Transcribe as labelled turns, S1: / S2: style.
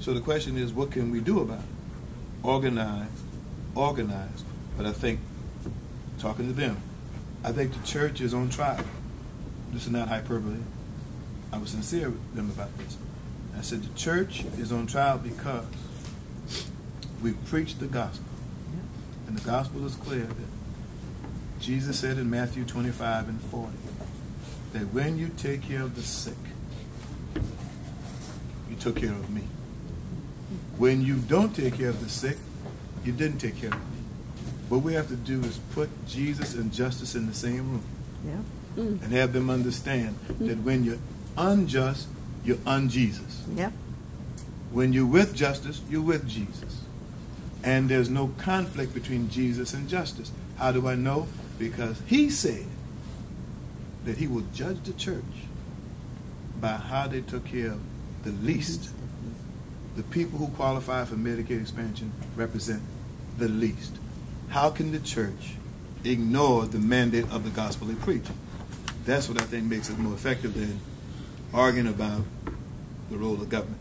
S1: So the question is, what can we do about it? Organize, organize. But I think, talking to them, I think the church is on trial. This is not hyperbole. I was sincere with them about this. I said the church is on trial because we preach the gospel. And the gospel is clear that Jesus said in Matthew 25 and 40 that when you take care of the sick, you took care of me. When you don't take care of the sick, you didn't take care of me. What we have to do is put Jesus and justice in the same room
S2: Yeah. Mm.
S1: and have them understand that when you're unjust, you're unJesus.
S2: Yep.
S1: When you're with justice, you're with Jesus. And there's no conflict between Jesus and justice. How do I know? Because he said that he will judge the church by how they took care of the least. The people who qualify for Medicaid expansion represent the least. How can the church ignore the mandate of the gospel they preach? That's what I think makes it more effective than arguing about the role of government.